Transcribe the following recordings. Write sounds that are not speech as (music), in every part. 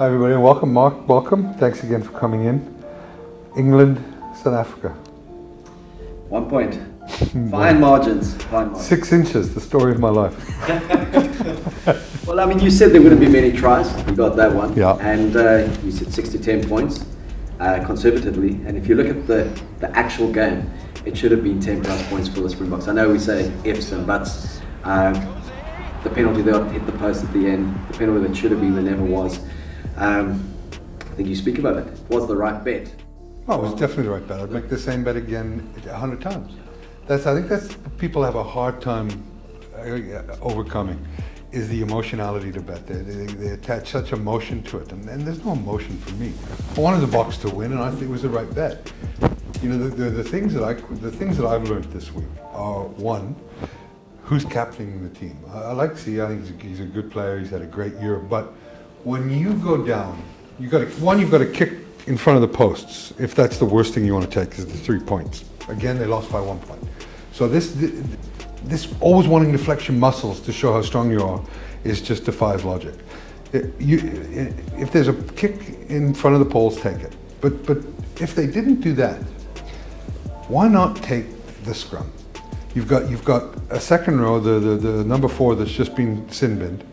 Hi everybody and welcome Mark, welcome. Thanks again for coming in. England, South Africa. One point. (laughs) Fine margins. Fine margins. Six inches, the story of my life. (laughs) (laughs) Well, I mean, you said there wouldn't be many tries. You got that one. Yeah. And uh, you said six to ten points, uh, conservatively. And if you look at the, the actual game, it should have been 10 plus points for the Springboks. I know we say ifs and buts. Um, the penalty that hit the post at the end, the penalty that should have been, there never was. Um, I think you speak about it. Was the right bet. Oh, it was definitely the right bet. I'd make the same bet again a hundred times. That's I think that's people have a hard time uh, overcoming is the emotionality to bet. They, they, they attach such emotion to it, and, and there's no emotion for me. I wanted the Boks to win, and I think it was the right bet. You know, the, the, the things that I the things that I've learned this week are one, who's captaining the team. I, like see. I think he's a, he's a good player. He's had a great year, but when you go down, you got to one. You've got to kick in front of the posts. If that's the worst thing you want to take, is the three points. Again, they lost by one point. So this this always wanting to flex your muscles to show how strong you are is just defies logic. It, you, it, if there's a kick in front of the poles, take it. But but if they didn't do that, why not take the scrum? You've got you've got a second row, the, the, the number four that's just been sin binned.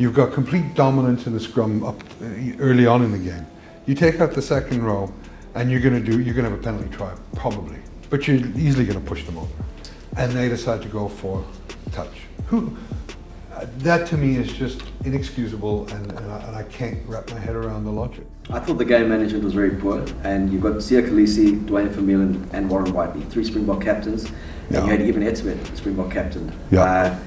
You've got complete dominance in the scrum up uh, early on in the game. You take out the second row, and you're going to do you're going to have a penalty try probably, but you're easily going to push them over, and they decide to go for touch. Who? uh, That to me is just inexcusable, and, and, I, and I can't wrap my head around the logic. I thought the game management was very poor, and you've got Siya Kolisi, Duane Vermeulen, and Warren Whiteley, three Springbok captains, and Yeah. you had Eben Etzebeth, Springbok captain, Yeah. uh,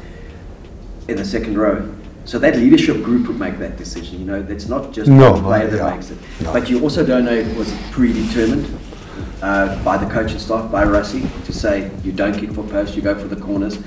in the second row. So that leadership group would make that decision. You know, it's not just No, one player that yeah. makes it, No. but you also don't know if it was predetermined uh, by the coaching staff, by Rassie, to say you don't kick for post, you go for the corners.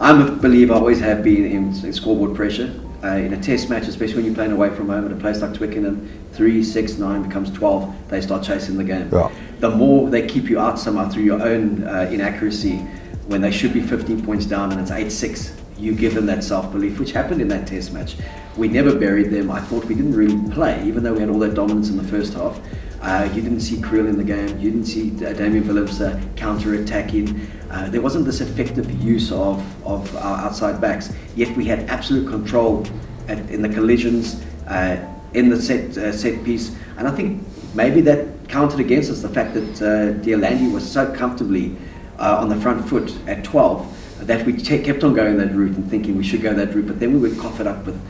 I'm a believer, I always have been in, in scoreboard pressure. Uh, in a test match, especially when you're playing away from home at a place like Twickenham, 3, 6, 9 becomes 12, they start chasing the game. Yeah. The more they keep you out somehow through your own uh, inaccuracy, when they should be 15 points down and it's 8 6, you give them that self belief, which happened in that test match. We never buried them. I thought we didn't really play, even though we had all that dominance in the first half. Uh, you didn't see Kriel in the game. You didn't see uh, Damien Phillips uh, counter-attacking. Uh, there wasn't this effective use of, of our outside backs. Yet we had absolute control at, in the collisions, uh, in the set uh, set piece. And I think maybe that counted against us the fact that uh, De Allende was so comfortably uh, on the front foot at 12 that we kept on going that route and thinking we should go that route. But then we would cough it up with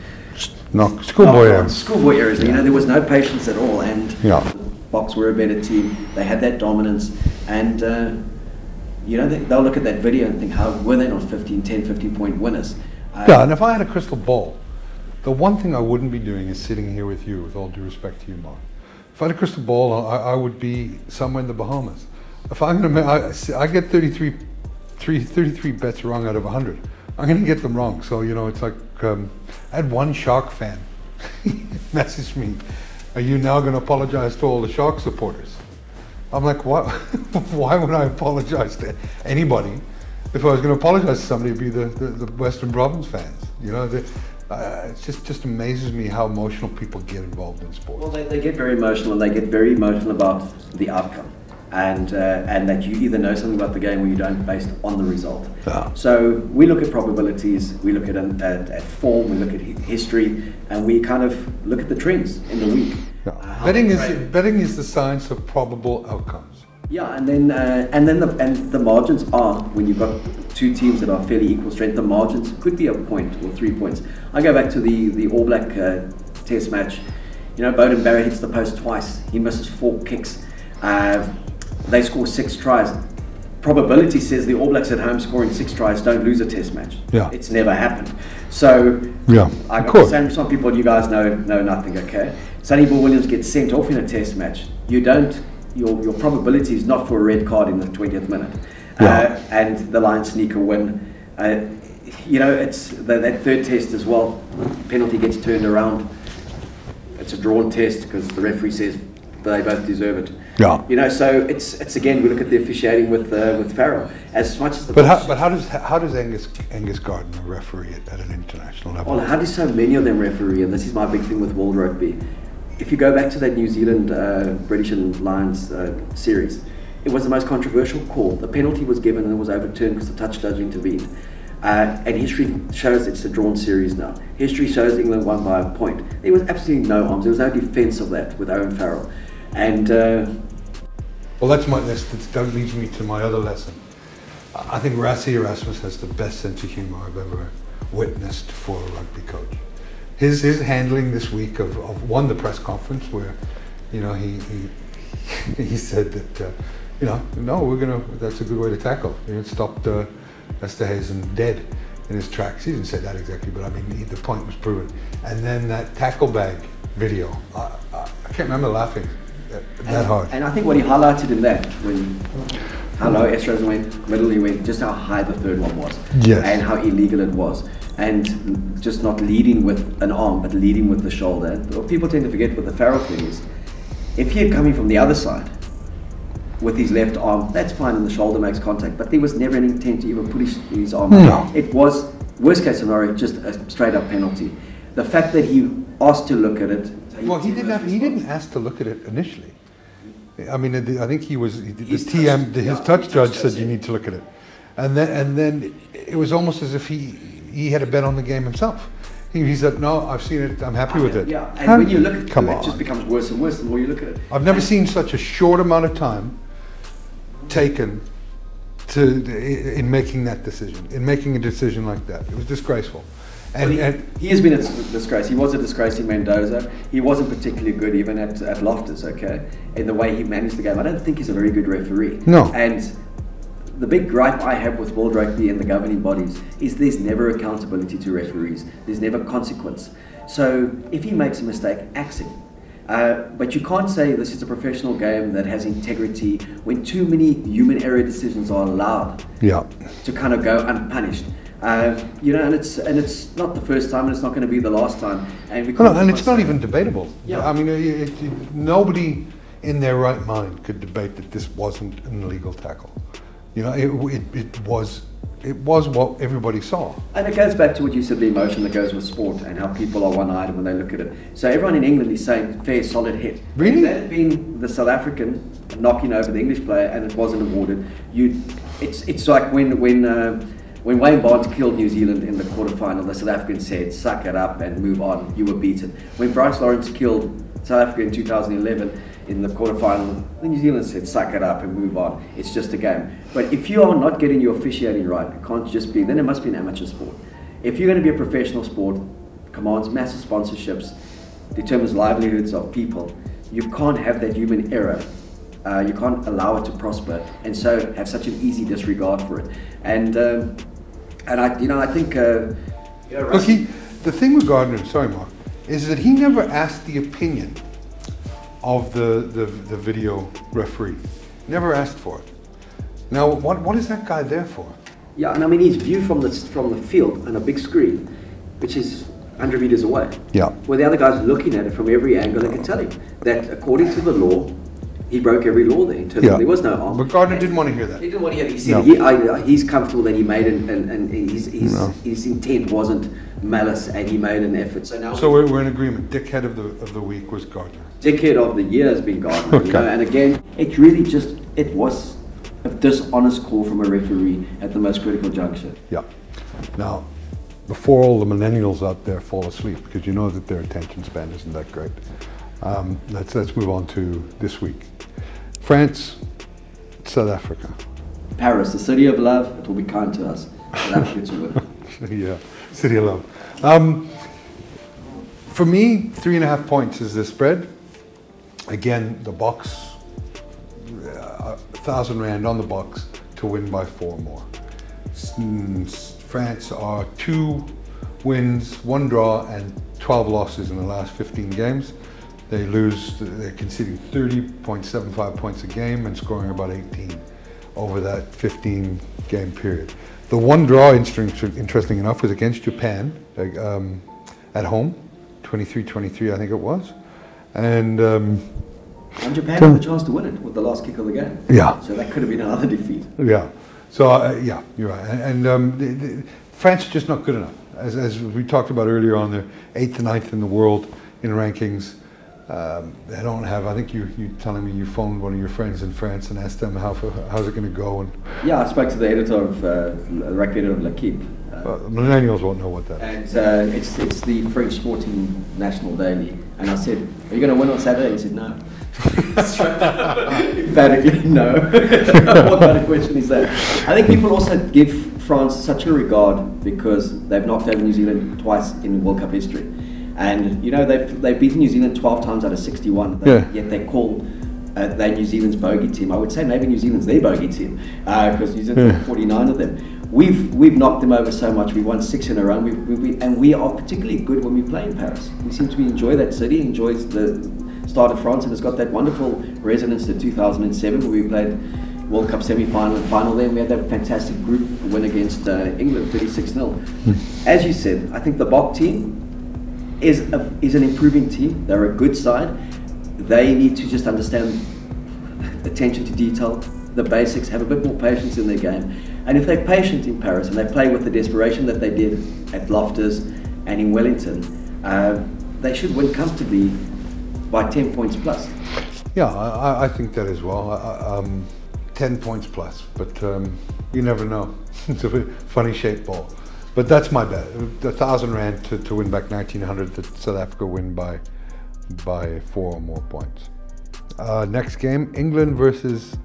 No, schoolboy error. schoolboy errors. You know, there was no patience at all, and Yeah. Boks were a better team. They had that dominance, and uh, you know they, they'll look at that video and think, how were they not 15, 10, 15 point winners? Uh, Yeah, and if I had a crystal ball, the one thing I wouldn't be doing is sitting here with you, with all due respect to you, Mark. If I had a crystal ball, I, I would be somewhere in the Bahamas. If I'm going to, I, I get 33, three, 33 bets wrong out of 100. I'm going to get them wrong. So, you know, it's like, um, I had one Shark fan (laughs) message me, are you now going to apologize to all the Shark supporters? I'm like, what? (laughs) Why would I apologize to anybody? If I was going to apologize to somebody, it'd be the, the, the Western Province fans. You know, the, uh, it just just amazes me how emotional people get involved in sport. Well, they, they get very emotional, and they get very emotional about the outcome, and uh, and that you either know something about the game or you don't, based on the result. Yeah. So we look at probabilities, we look at, um, at, at form, we look at history, and we kind of look at the trends in the week. Yeah. Uh, betting is trade. betting is the science of probable outcomes. Yeah, and then uh, and then the and the margins are when you've got two teams that are fairly equal strength. The margins could be a point or three points. I go back to the the All Black uh, Test match. You know, Beauden Barrett hits the post twice. He misses four kicks. They score six tries. Probability says the All Blacks at home scoring six tries don't lose a Test match. Yeah. it's never happened. So Yeah, I got course. some, some people you guys know know nothing. Okay, Sonny Bill Williams gets sent off in a Test match. You don't. Your your probability is not for a red card in the twentieth minute, Yeah. uh, and the Lions sneak a win. Uh, you know, it's the, that third test as well. Penalty gets turned around. It's a drawn test because the referee says they both deserve it. Yeah. You know, so it's it's again we look at the officiating with uh, with Farrell as much as the But how, but how does how does Angus Angus Gardner referee at, at an international level? Well, how do so many of them referee? And this is my big thing with world rugby. if you go back to that New Zealand uh, British and Lions uh, series, it was the most controversial call. The penalty was given and it was overturned because the touch judge intervened. Uh, and history shows it's a drawn series now. History shows England won by a point. There was absolutely no arms. There was no defence of that with Owen Farrell. And uh, well, that's my that's, that leads me to my other lesson. I think Rassie Erasmus has the best sense of humour I've ever witnessed for a rugby coach. His his handling this week of, of one the press conference where, you know, he he, (laughs) he said that, uh, you know, no, we're gonna that's a good way to tackle. You know, stopped uh, Esterhuizen dead in his tracks. He didn't say that exactly, but I mean he, the point was proven. And then that tackle bag video, I, I, I can't remember laughing that, that hard. And I think what he highlighted in that when how low Estros went, middle he went, just how high the third one was, Yes. and how illegal it was, and just not leading with an arm, but leading with the shoulder. What people tend to forget with the Farrell thing is, if he had coming from the other side with his left arm, that's fine, and the shoulder makes contact. But there was never an intent to even put his, his arm. No. out. It was worst case scenario, just a straight up penalty. The fact that he asked to look at it. Well, he didn't have, he didn't ask to look at it initially. I mean, I think he was, he- the His TM, his yeah, touch judge said you need to look at it. And then, and then it was almost as if he, he had a bet on the game himself. He, he said, no, I've seen it, I'm happy with it. Yeah, and How- when you look at Come it, on. it just becomes worse and worse the more you look at it. I've never And- seen such a short amount of time taken to, in making that decision, in making a decision like that. It was disgraceful. And, Well, he, and he has been a disgrace. He was a disgrace in Mendoza. He wasn't particularly good even at, at Loftus, okay, in the way he managed the game. I don't think he's a very good referee. No. And the big gripe I have with World Rugby and the governing bodies is there's never accountability to referees. There's never consequence. So if he makes a mistake, axe him. Uh, but you can't say this is a professional game that has integrity when too many human error decisions are allowed yeah. to kind of go unpunished. Uh, you know, and it's and it's not the first time, and it's not going to be the last time. And we No, and it's not even debatable. Yeah. I mean, it, it, nobody in their right mind could debate that this wasn't an illegal tackle. You know, it, it, it was it was what everybody saw. And it goes back to what you said, the emotion that goes with sport and how people are one-eyed when they look at it. So everyone in England is saying fair, solid hit. Really? If that had been the South African knocking over the English player and it wasn't awarded, you, it's it's like when when. Uh, when Wayne Barnes killed New Zealand in the quarterfinal, the South Africans said, suck it up and move on, you were beaten. When Bryce Lawrence killed South Africa in 2011 in the quarterfinal, the New Zealand said, suck it up and move on, it's just a game. But if you are not getting your officiating right, it can't just be, then it must be an amateur sport. If you're going to be a professional sport, commands massive sponsorships, determines livelihoods of people, you can't have that human error uh, you can't allow it to prosper, and so have such an easy disregard for it. And um, and I, you know, I think. Uh, you know, Look, he, the thing with Gardner, sorry, Mark, is that he never asked the opinion of the, the, the video referee. Never asked for it. Now, what, what is that guy there for? yeah, and I mean, his view from the from the field on a big screen, which is 100 meters away, Yeah. where the other guy's looking at it from every angle, they can tell him that according to the law, he broke every law there. In terms Yeah. of, there was no arm. But Gardner didn't want to hear that. He didn't want to hear. it. He No. he, I, he's comfortable that he made an, and, and his his, No. his intent wasn't malice, and he made an effort. So now So we're, we're in agreement. Dickhead of the, of the week was Gardner. decade of the year has been Gardner. You Okay. know? And again, it really just it was a dishonest call from a referee at the most critical juncture. Yeah. Now, before all the millennials out there fall asleep, because you know that their attention span isn't that great, um, let's, let's move on to this week. France, South Africa. Paris, the city of love, it will be kind to us. South Africa to (laughs) yeah, City of Love. Um, for me, three and a half points is the spread. Again, the Boks, uh, a thousand rand on the Boks to win by four more. France are two wins, one draw, and 12 losses in the last 15 games. They lose, they're conceding 30.75 points a game and scoring about 18 over that 15 game period. The one draw, interesting, interesting enough, was against Japan um, at home, 23-23 I think it was. And um, And Japan had the chance to win it with the last kick of the game. Yeah. So that could have been another defeat. yeah, so uh, yeah, you're right. And, and um, the, the, France is just not good enough. As, as we talked about earlier on, they're eighth and ninth in the world in rankings. Um, they don't have. I think you you telling me you phoned one of your friends in France and asked them how how's it going to go and. Yeah, I spoke to the editor of uh, rugby editor of L'Equipe. Uh, millennials won't know what that. And uh, it's it's the French Sporting National Daily, and I said, "Are you going to win on Saturday?" He said, "No." (laughs) Emphatically, no. (laughs) what kind of question is that? I think people also give France such a regard because they've knocked over New Zealand twice in World Cup history. And, you know, they've, they've beaten New Zealand 12 times out of 61, they, yeah. yet they call uh, they New Zealand's bogey team. I would say maybe New Zealand's their bogey team because uh, New Zealand yeah. 49 of them. We've we've knocked them over so much. We won six in a row, we, we, we, and we are particularly good when we play in Paris. We seem to enjoy that city, enjoys the start of France, and it's got that wonderful resonance to 2007 where we played World Cup semi-final and final there. And we had that fantastic group win against uh, England, 36-0. Hmm. As you said, I think the Bok team is a, is an improving team. They're a good side. They need to just understand attention to detail, the basics, have a bit more patience in their game. And if they're patient in Paris and they play with the desperation that they did at Loftus and in Wellington, uh, they should win comfortably by 10 points plus. Yeah, I, I think that as well. Um, 10 points plus, but um, you never know. (laughs) it's a funny shaped ball. But that's my bet. A thousand rand to, to win back 1900 that South Africa win by by four or more points. Uh, next game, England versus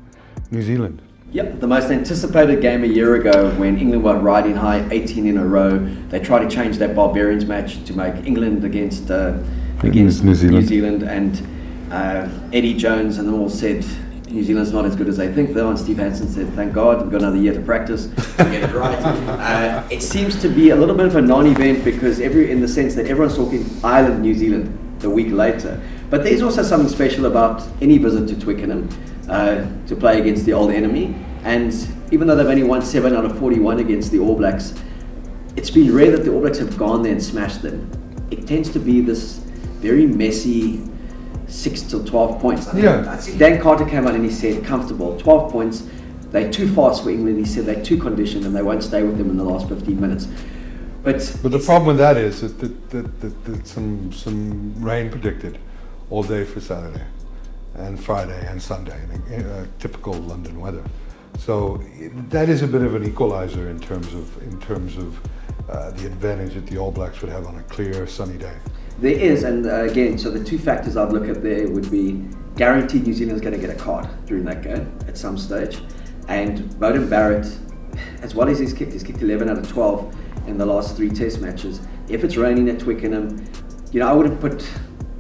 New Zealand. Yep, the most anticipated game a year ago when England were riding high 18 in a row. They tried to change that Barbarians match to make England against uh, against New Zealand, New Zealand and uh, Eddie Jones and them all said New Zealand's not as good as they think, though. And Steve Hansen said, "Thank God, we've got another year to practice to get it right." (laughs) Uh, it seems to be a little bit of a non-event because every, in the sense that everyone's talking Ireland, New Zealand a week later. But there's also something special about any visit to Twickenham uh, to play against the old enemy. And even though they've only won seven out of 41 against the All Blacks, it's been rare that the All Blacks have gone there and smashed them. It tends to be this very messy six to 12 points. yeah. Dan Carter came out and he said, comfortable, 12 points. They're too fast for England. He said they're too conditioned and they won't stay with them in the last 15 minutes. But, but the problem with that is that, that, that, that, that some, some rain predicted all day for Saturday and Friday and Sunday, uh, typical London weather. So that is a bit of an equalizer in terms of in terms of uh, the advantage that the All Blacks would have on a clear, sunny day. There is, and uh, again, so the two factors I'd look at there would be guaranteed New Zealand's going to get a card during that game at some stage, and Beauden Barrett, as well as he's kicked, he's kicked 11 out of 12 in the last three Test matches. If it's raining at Twickenham, you know, I wouldn't put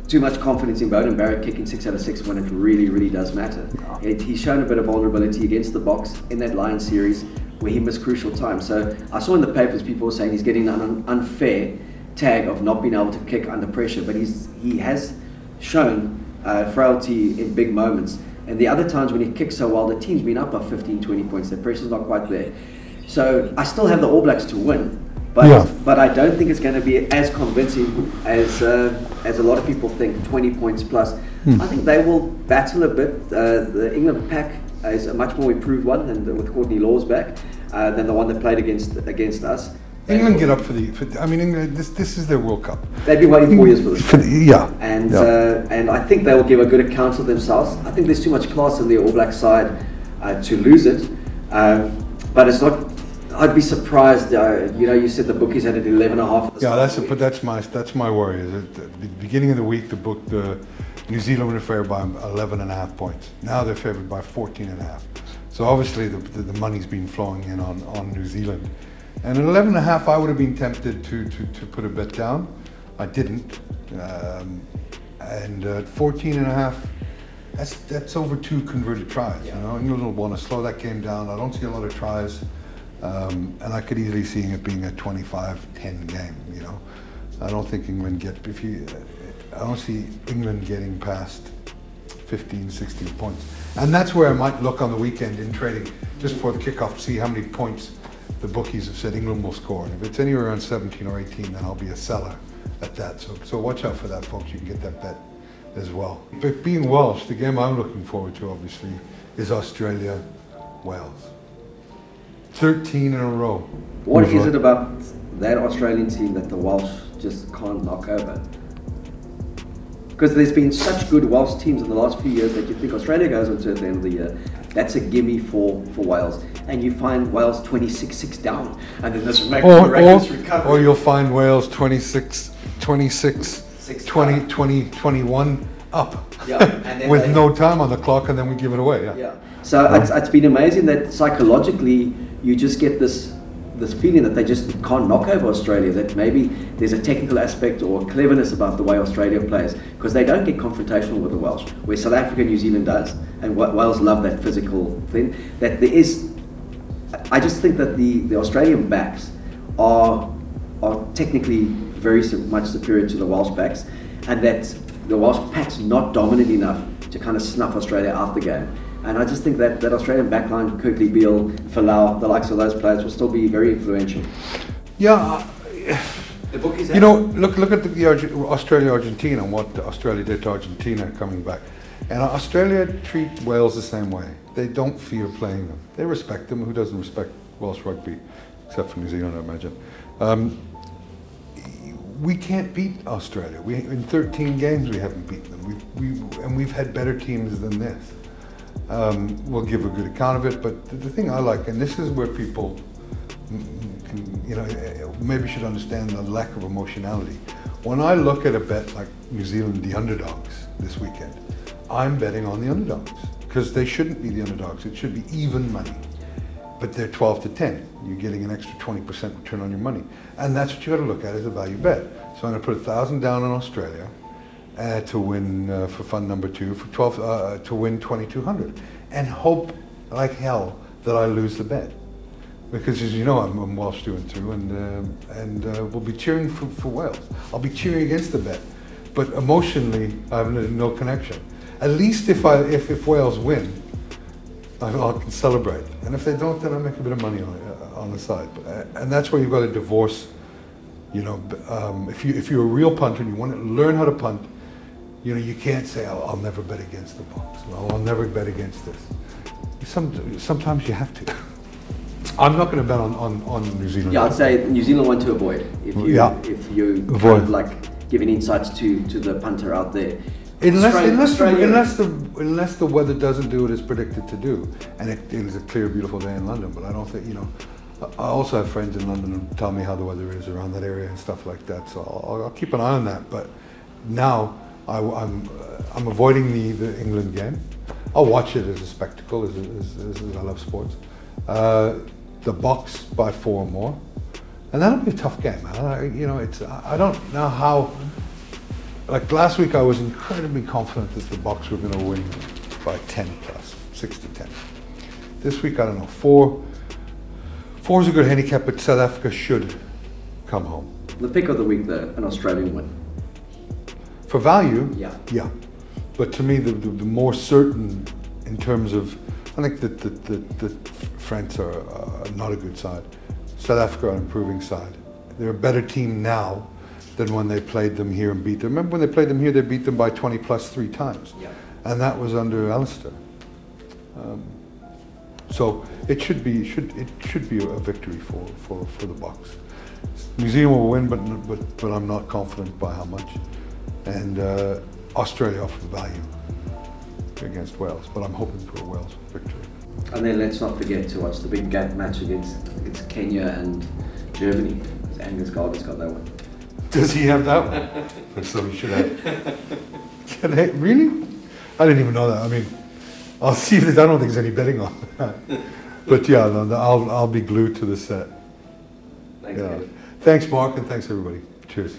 too much confidence in Beauden Barrett kicking six out of six when it really, really does matter. It, he's shown a bit of vulnerability against the Boks in that Lions series where he missed crucial time. So I saw in the papers people were saying he's getting an unfair tag of not being able to kick under pressure, but he's he has shown uh, frailty in big moments. And the other times when he kicks so well, the team's been up by 15, 20 points. The pressure's not quite there. So I still have the All Blacks to win, but yeah. but I don't think it's going to be as convincing as uh, as a lot of people think. 20 points plus. Hmm. I think they will battle a bit. Uh, the England pack is a much more improved one, and with Courtney Lawes back, uh, than the one that played against against us. England get up for the. For, I mean, England. This this is their World Cup. They've been waiting four years for this. For the, yeah. And yeah. Uh, and I think they will give a good account of themselves. I think there's too much class in the All Black side uh, to lose it. Um, but it's not. I'd be surprised. Uh, you know, you said the bookies had it 11 and a half. yeah, that's a, but that's my that's my worry. Is at the beginning of the week, the book the New Zealand were favored by 11 and a half points. Now they're favored by 14 and a half. So obviously the, the, the money's been flowing in on, on New Zealand. And at 11 and a half, I would have been tempted to, to, to put a bet down. I didn't. Um, and at 14 and a half, that's, that's over two converted tries. Yeah. You know, England will want to slow that game down. I don't see a lot of tries. Um, and I could easily see it being a 25-10 game, you know. I don't think England get, if you, I don't see England getting past 15, 16 points. And that's where I might look on the weekend in trading, just for the kickoff, to see how many points the bookies have said England will score. And if it's anywhere around 17 or 18, then I'll be a seller at that. So, so watch out for that, folks. You can get that bet as well. But being Welsh, the game I'm looking forward to, obviously, is Australia Wales. 13 in a row. What is it about that Australian team that the Welsh just can't knock over? Because there's been such good Welsh teams in the last few years that you think Australia goes into at the end of the year. That's a gimme for, for Wales. And you find Wales 26 6 down. And then this or, miraculous or, recovery. or you'll find Wales 26, 26 Six 20, 20, 21 up Yeah, (laughs) and then with they- no time on the clock and then we give it away. Yeah. Yeah. So it's, it's been amazing that psychologically you just get this this feeling that they just can't knock over Australia. That maybe there's a technical aspect or cleverness about the way Australia plays because they don't get confrontational with the Welsh, where South Africa, and New Zealand does, and Wales love that physical thing. That there is. I just think that the, the Australian backs are are technically very much superior to the Welsh backs, and that the Welsh pack's not dominant enough to kind of snuff Australia out the game. And I just think that that Australian backline, Kurtley Beale, Folau, the likes of those players, will still be very influential. Yeah. The book is You know, look look at the, the Australia Argentina and what Australia did to Argentina coming back. And Australia treat Wales the same way. They don't fear playing them. They respect them. Who doesn't respect Welsh rugby, except for New Zealand, I imagine. Um, we can't beat Australia. We in 13 games we haven't beaten them. We, we and we've had better teams than this. Um, we'll give a good account of it. But the, the thing I like, and this is where people mm, can, you know, eh, maybe should understand the lack of emotionality. When I look at a bet like New Zealand, the underdogs this weekend, I'm betting on the underdogs because they shouldn't be the underdogs. It should be even money. But they're 12 to 10. You're getting an extra 20% return on your money. And that's what you got to look at as a value bet. So I'm going to put a thousand down on Australia uh, to win uh, for fund number two for 12 uh, to win 2200 and hope like hell that I lose the bet. Because as you know I'm, I'm Welsh through and through and and uh, we'll be cheering for, for Wales. I'll be cheering against the bet. But emotionally I have no, connection. At least if I if, if Wales win I, I can celebrate. And if they don't then I make a bit of money on, uh, on the side. But, uh, and that's where you've got to divorce you know, um, if you if you're a real punter and you want to learn how to punt, you know, you can't say, "I'll, I'll never bet against the Boks." Well, I'll never bet against this. Some, sometimes you have to. I'm not going to bet on, on, on New Zealand. Yeah, I'd say New Zealand one to avoid if you Yeah. if you kind Avoid. of like giving insights to to the punter out there. Unless, Australia- unless, the, unless the unless the weather doesn't do what it's predicted to do, and it, it is a clear, beautiful day in London. But I don't think you know. I I also have friends in London who tell me how the weather is around that area and stuff like that. So I'll, I'll keep an eye on that. But now I, am I'm avoiding the, the England game. I'll watch it as a spectacle, as, as, as, I love sports. Uh, the Boks by four or more, and that'll be a tough game. I, you know, it's I don't know how like last week, I was incredibly confident that the Boks were going to win by 10 plus, 6 to 10. This week, I don't know, four. Four is a good handicap, but South Africa should come home. the pick of the week, there, an Australian win. For value, Yeah. yeah. But to me, the, the, the more certain in terms of, I think that the, the, the France are uh, not a good side. South Africa are an improving side. They're a better team now than when they played them here and beat them. Remember when they played them here, they beat them by 20 plus three times. Yeah. And that was under Allister. Um, so it should be should it should be a victory for, for, for the Boks. New Zealand will win, but but but I'm not confident by how much. And uh, Australia offers value against Wales, but I'm hoping for a Wales victory. And then let's not forget to watch the big gap match against against Kenya and Germany. Angus Gardner's got that one. Does he have that one? (laughs) so he should have. Can they, really? I didn't even know that. I mean, I'll see if there's, I don't think there's any betting on that. But yeah, no, no, I'll, I'll be glued to the set. Thanks, Yeah. Thanks, Mark, and thanks, everybody. Cheers.